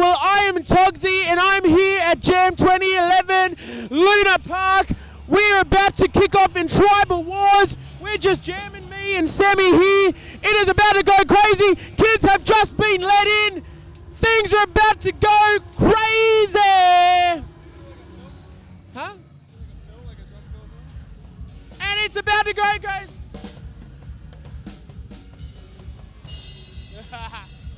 Well, I am Tugsi, and I'm here at Jam 2011 Luna Park. We're about to kick off in Tribal Wars. We're just jamming me and Sammy here. It is about to go crazy. Kids have just been let in. Things are about to go crazy. Huh? And it's about to go crazy.